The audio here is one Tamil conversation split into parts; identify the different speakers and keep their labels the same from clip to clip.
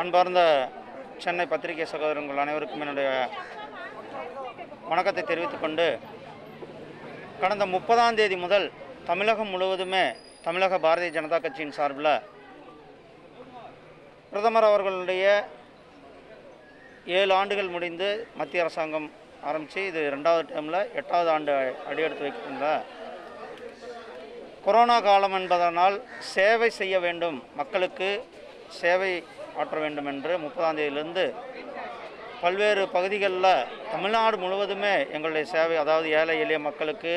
Speaker 1: அன்பார்ந்த சென்னை பத்திரிகை சகோதரங்கள் அனைவருக்கும் என்னுடைய வணக்கத்தை தெரிவித்துக்கொண்டு கடந்த முப்பதாம் தேதி முதல் தமிழகம் முழுவதுமே தமிழக பாரதிய ஜனதா கட்சியின் சார்பில் பிரதமர் அவர்களுடைய ஏழு ஆண்டுகள் முடிந்து மத்திய அரசாங்கம் ஆரம்பித்து இது ரெண்டாவது டைமில் எட்டாவது ஆண்டு அடியெடுத்து வைக்கின்ற கொரோனா காலம் என்பதனால் சேவை செய்ய வேண்டும் மக்களுக்கு சேவை ஆற்ற வேண்டும் என்று முப்பதாம் தேதியிலிருந்து பல்வேறு பகுதிகளில் தமிழ்நாடு முழுவதுமே எங்களுடைய சேவை அதாவது ஏழை எளிய மக்களுக்கு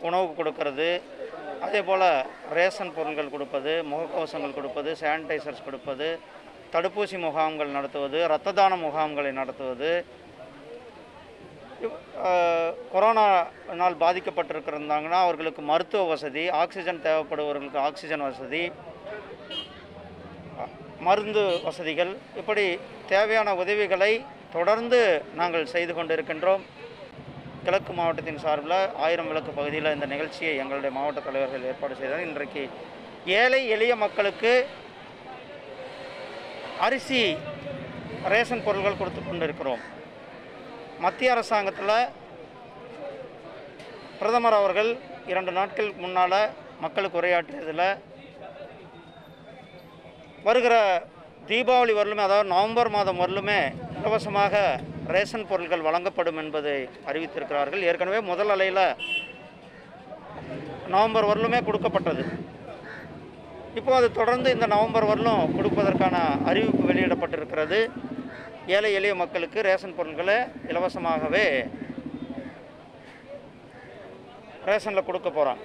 Speaker 1: உணவு கொடுக்கறது. அதே போல் ரேஷன் பொருட்கள் கொடுப்பது முகக்கவசங்கள் கொடுப்பது சானிடைசர்ஸ் கொடுப்பது தடுப்பூசி முகாம்கள் நடத்துவது இரத்த தான முகாம்களை நடத்துவது. இவ்- ஆஹ், கொரோனானால் பாதிக்கப்பட்டிருக்கிறாங்கன்னா அவர்களுக்கு மருத்துவ வசதி ஆக்சிஜன் தேவைப்படுபவர்களுக்கு ஆக்சிஜன் வசதி மருந்து வசதிகள் இப்படி தேவையான உதவிகளை தொடர்ந்து நாங்கள் செய்து கொண்டிருக்கின்றோம். கிழக்கு மாவட்டத்தின் சார்பில் ஆயிரம் விளக்கு பகுதியில் இந்த நிகழ்ச்சியை எங்களுடைய மாவட்ட தலைவர்கள் ஏற்பாடு செய்தார். இன்றைக்கு ஏழை எளிய மக்களுக்கு அரிசி ரேஷன் பொருட்கள் கொடுத்து கொண்டிருக்கிறோம். மத்திய அரசாங்கத்தில் பிரதமர் அவர்கள் இரண்டு நாட்கள் முன்னால் மக்களுக்கு உரையாற்றியதில் வருகிற தீபாவளி வரலுமே அதாவது நவம்பர் மாதம் வரலுமே இலவசமாக ரேஷன் பொருட்கள் வழங்கப்படும் என்பதை அறிவித்திருக்கிறார்கள். ஏற்கனவே முதல் அலையில் நவம்பர் வரலுமே கொடுக்கப்பட்டது. இப்போ அது தொடர்ந்து இந்த நவம்பர் வரலும் கொடுப்பதற்கான அறிவிப்பு வெளியிடப்பட்டிருக்கிறது. ஏழை எளிய மக்களுக்கு ரேஷன் பொருட்களை இலவசமாகவே ரேஷனில் கொடுக்க போகிறாங்க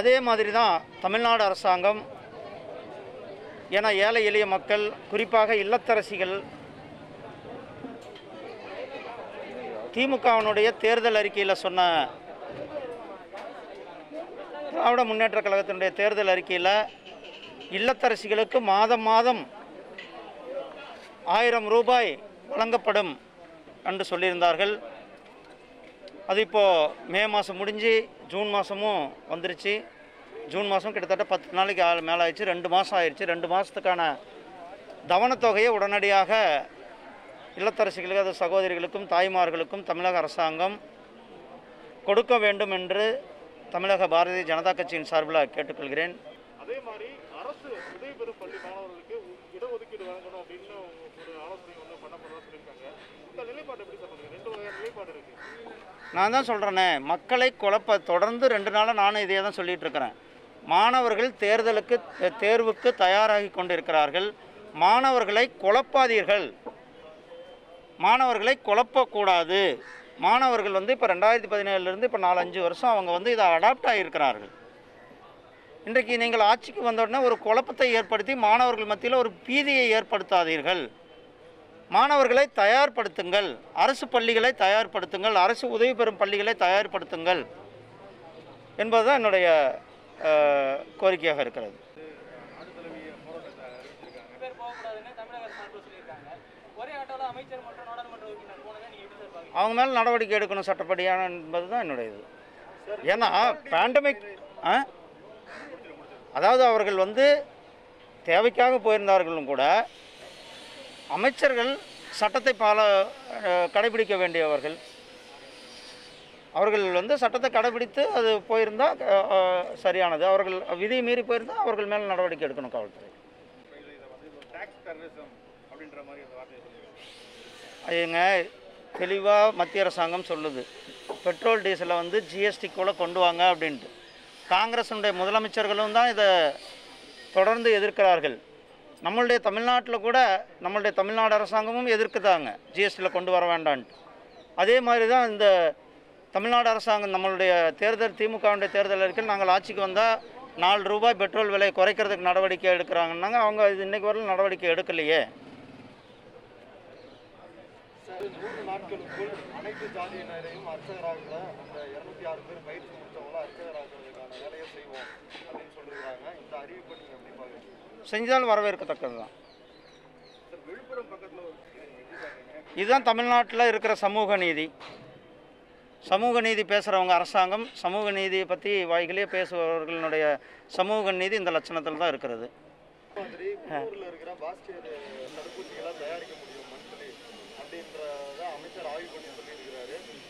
Speaker 1: அதே மாதிரி தான் தமிழ்நாடு அரசாங்கம் ஏன்னா ஏழை எளிய மக்கள் குறிப்பாக இல்லத்தரசிகள் திமுகவினுடைய தேர்தல் அறிக்கையில் சொன்ன திராவிட முன்னேற்ற கழகத்தினுடைய தேர்தல் அறிக்கையில் இல்லத்தரசிகளுக்கு மாதம் மாதம் ஆயிரம் ரூபாய் வழங்கப்படும் என்று சொல்லியிருந்தார்கள். அது இப்போது மே மாதம் முடிஞ்சு ஜூன் மாதமும் வந்துருச்சு. ஜூன் மாதம் கிட்டத்தட்ட பத்து நாளைக்கு ஆ- மேலே ஆயிடுச்சு ரெண்டு மாதம் ஆயிடுச்சு. ரெண்டு மாதத்துக்கான தவணத்தொகையை உடனடியாக இல்லத்தரசிகளுக்கு அது சகோதரிகளுக்கும் தாய்மார்களுக்கும் தமிழக அரசாங்கம் கொடுக்க வேண்டும் என்று தமிழக பாரதிய ஜனதா கட்சியின் சார்பில் கேட்டுக்கொள்கிறேன்.
Speaker 2: அதே மாதிரி அரசு உதவி பெறும் பள்ளி மாணவர்களுக்கு இடஒதுக்கீடு வழங்கணும் அப்படின்னு ஒரு ஆலோசனை வந்து பண்ண போறதா சொல்லியிருக்காங்க. இந்த நிலைப்பாடு எப்படி சொல்றீங்க ரெண்டு வகையான நிலைப்பாடு இருக்கு.
Speaker 1: நான் தான் சொல்கிறேனே மக்களை குழப்ப தொடர்ந்து ரெண்டு நாளாக நானும் இதே தான் சொல்லிட்டு இருக்கிறேன். மாணவர்கள் தேர்தலுக்கு தேர்வுக்கு தயாராகி கொண்டிருக்கிறார்கள். மாணவர்களை குழப்பாதீர்கள். மாணவர்களை குழப்பக்கூடாது. மாணவர்கள் வந்து இப்போ ரெண்டாயிரத்தி பதினேழுலேருந்து இப்போ நாலஞ்சு வருஷம் அவங்க வந்து இதை அடாப்ட் ஆகியிருக்கிறார்கள். இன்றைக்கு நீங்கள் ஆட்சிக்கு வந்த உடனே ஒரு குழப்பத்தை ஏற்படுத்தி மாணவர்கள் மத்தியில் ஒரு பீதியை ஏற்படுத்தாதீர்கள். மாணவர்களை தயார்படுத்துங்கள். அரசு பள்ளிகளை தயார்படுத்துங்கள். அரசு உதவி பெறும் பள்ளிகளை தயார்படுத்துங்கள். என்பதுதான் என்னுடைய கோரிக்கையாக இருக்கிறது. அவங்க மேலே நடவடிக்கை எடுக்கணும் சட்டப்படியான என்பது தான் என்னுடைய இது ஏன்னா பேண்டமிக் ஆ? அதாவது அவர்கள் வந்து தேவைக்காக போயிருந்தார்களும் கூட அமைச்சர்கள் சட்டத்தை பால கடைபிடிக்க வேண்டியவர்கள் அவர்கள் வந்து சட்டத்தை கடைபிடித்து அது போயிருந்தால் சரியானது. அவர்கள் விதியை மீறி போயிருந்தால் அவர்கள் மேலே நடவடிக்கை எடுக்கணும் காவல்துறை. ஏங்க தெளிவாக மத்திய அரசாங்கம் சொல்லுது. பெட்ரோல் டீசலை வந்து ஜிஎஸ்டிக்குள்ளே கொண்டு வாங்க அப்படின்ட்டு. காங்கிரஸினுடைய முதலமைச்சர்களும் தான் இதை தொடர்ந்து எதிர்க்கிறார்கள். நம்மளுடைய தமிழ்நாட்டில் கூட நம்மளுடைய தமிழ்நாடு அரசாங்கமும் எதிர்க்குதாங்க. ஜிஎஸ்டியில் கொண்டு வர வேண்டான்ட்டு. அதே மாதிரி தான் இந்த தமிழ்நாடு அரசாங்கம் நம்மளுடைய தேர்தல் திமுகவுடைய தேர்தல் அறிக்கையில் நாங்கள் ஆட்சிக்கு வந்தால் நாலு ரூபாய் பெட்ரோல் விலை குறைக்கிறதுக்கு நடவடிக்கை எடுக்கிறாங்கன்னாங்க. அவங்க இது இன்னைக்கு வரலும் நடவடிக்கை எடுக்கலையே. செஞ்சால் வரவேற்கத்தக்கது தான். இதுதான் தமிழ்நாட்டில் இருக்கிற சமூக நீதி. சமூக நீதி பேசுகிறவங்க அரசாங்கம் சமூக நீதியை பற்றி வாய்களே பேசுபவர்களுடைய சமூக நீதி இந்த லட்சணத்தில் தான் இருக்கிறது.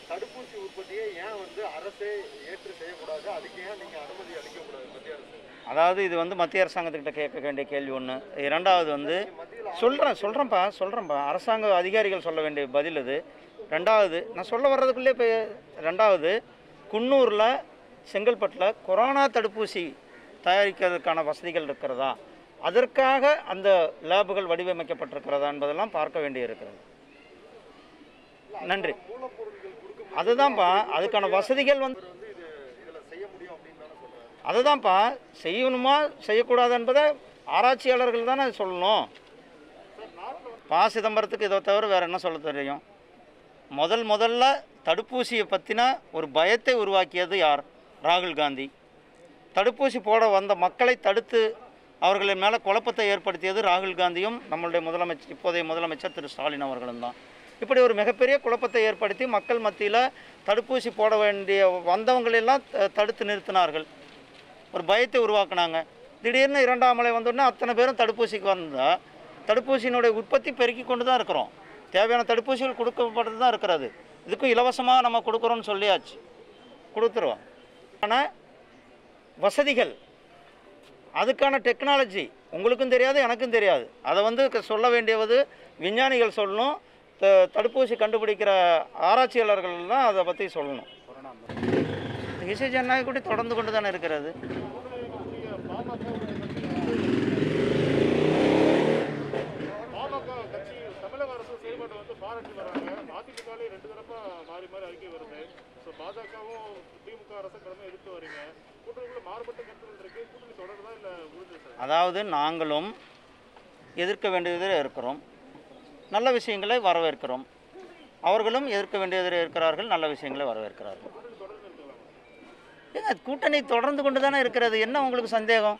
Speaker 2: தடுப்பூசி உற்பத்தியை ஏன் வந்து அரசே ஏற்று செய்யக்கூடாது? அதுக்கு ஏன் அனுமதி அளிக்கக்கூடாது மத்திய அரசு?
Speaker 1: அதாவது இது வந்து மத்திய அரசாங்கத்துக்கிட்ட கேட்க வேண்டிய கேள்வி ஒன்று இரண்டாவது வந்து சொல்கிறேன் சொல்கிறேன்ப்பா சொல்கிறேன்ப்பா அரசாங்க அதிகாரிகள் சொல்ல வேண்டிய பதில் இது. ரெண்டாவது நான் சொல்ல வர்றதுக்குள்ளே இப்போ ரெண்டாவது குன்னூரில் செங்கல்பட்டில் கொரோனா தடுப்பூசி தயாரிக்கிறதுக்கான வசதிகள் இருக்கிறதா? அதற்காக அந்த லேபுகள் வடிவமைக்கப்பட்டிருக்கிறதா என்பதெல்லாம் பார்க்க வேண்டியிருக்கிறது. நன்றி. அதுதான்ப்பா அதுக்கான வசதிகள் வந்து அதுதான்ப்பா செய்யணுமா செய்யக்கூடாது என்பதை ஆராய்ச்சியாளர்கள் தானே சொல்லணும். பா சிதம்பரத்துக்கு இதை தவிர வேறு என்ன சொல்ல தெரியும்? முதல் முதல்ல தடுப்பூசியை பற்றின ஒரு பயத்தை உருவாக்கியது யார்? ராகுல் காந்தி. தடுப்பூசி போட வந்த மக்களை தடுத்து அவர்களின் மேலே குழப்பத்தை ஏற்படுத்தியது ராகுல் காந்தியும் நம்மளுடைய முதலமைச்சர் இப்போதைய முதலமைச்சர் திரு ஸ்டாலின் அவர்களும் தான். இப்படி ஒரு மிகப்பெரிய குழப்பத்தை ஏற்படுத்தி மக்கள் மத்தியில் தடுப்பூசி போட வேண்டிய வந்தவங்களெல்லாம் த- தடுத்து நிறுத்தினார்கள். ஒரு பயத்தை உருவாக்குனாங்க. திடீர்னு இரண்டாம் அலை வந்தோடனே அத்தனை பேரும் தடுப்பூசிக்கு வந்தால் தடுப்பூசியினுடைய உற்பத்தி பெருக்கி கொண்டு தான் இருக்கிறோம். தேவையான தடுப்பூசிகள் கொடுக்கப்பட்டு தான் இருக்கிறது. இதுக்கும் இலவசமாக நம்ம கொடுக்குறோன்னு சொல்லியாச்சு. கொடுத்துருவோம். ஆனால் வசதிகள். அதுக்கான டெக்னாலஜி உங்களுக்கும் தெரியாது எனக்கும் தெரியாது. அதை வந்து க- சொல்ல வேண்டியது விஞ்ஞானிகள் சொல்லணும். த- தடுப்பூசி கண்டுபிடிக்கிற ஆராய்ச்சியாளர்கள் தான் அதை பற்றி சொல்லணும். இசை ஜனநாயக தொடர்ந்து கொண்டு தானே இருக்கிறது
Speaker 3: பாமக கட்சி தமிழக அரசு செயல்பாட்டை வந்து பாராட்டி வராங்க. அதிமுகலே ரெண்டு தரப்பா மாறி மாறி அறிக்கை வருது. ஸோ பாஜகவும் திமுக அரசு கடமை எதிர்த்து வரீங்க. கூட்டணிக்குள்ள மாறுபட்ட கருத்துகள் இருக்கு. கூட்டணி தொடருதா இல்லை முடிஞ்சு சார்?
Speaker 1: அதாவது நாங்களும் எதிர்க்க வேண்டியதில் இருக்கிறோம். நல்ல விஷயங்களை வரவேற்கிறோம். அவர்களும் எதிர்க்க வேண்டியதில் இருக்கிறார்கள். நல்ல விஷயங்களை வரவேற்கிறார்கள். ஏங்க கூட்டணி தொடர்ந்து கொண்டு தானே இருக்கிறது? என்ன உங்களுக்கு சந்தேகம்?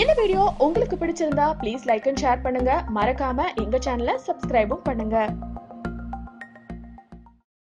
Speaker 4: இந்த வீடியோ உங்களுக்கு பிடிச்சிருந்தா ப்ளீஸ் லைக் அண்ட் ஷேர் பண்ணுங்க. மறக்காம எங்க சேனலை சப்ஸ்கிரைபும் பண்ணுங்க.